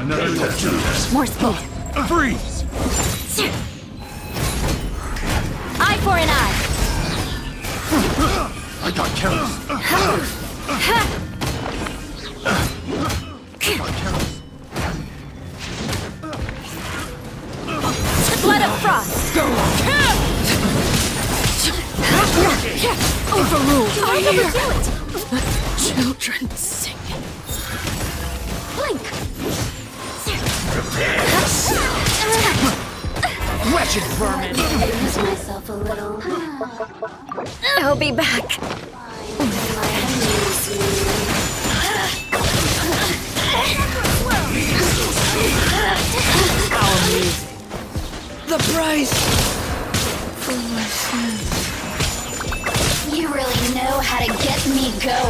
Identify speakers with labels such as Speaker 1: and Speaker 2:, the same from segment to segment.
Speaker 1: More speed.
Speaker 2: Uh, freeze!
Speaker 1: Eye for an eye.
Speaker 2: I got careless.
Speaker 1: Blood of frost. Overruled. I never do it.
Speaker 3: Children singing.
Speaker 1: Blink.
Speaker 2: Wretched vermin!
Speaker 4: Use myself a little.
Speaker 1: I'll be back.
Speaker 3: The price for my sins.
Speaker 4: You really know how to get me going.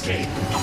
Speaker 2: escape.